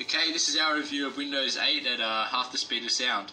Okay, this is our review of Windows 8 at uh, half the speed of sound.